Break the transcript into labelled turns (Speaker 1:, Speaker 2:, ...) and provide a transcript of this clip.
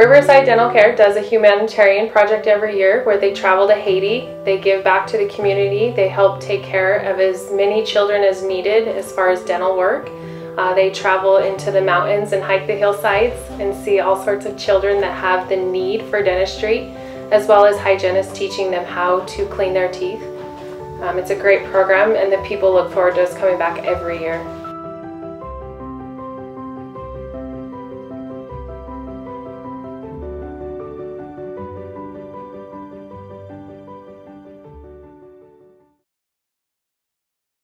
Speaker 1: Riverside Dental Care does a humanitarian project every year where they travel to Haiti. They give back to the community. They help take care of as many children as needed as far as dental work. Uh, they travel into the mountains and hike the hillsides and see all sorts of children that have the need for dentistry, as well as hygienists teaching them how to clean their teeth. Um, it's a great program and the people look forward to us coming back every year.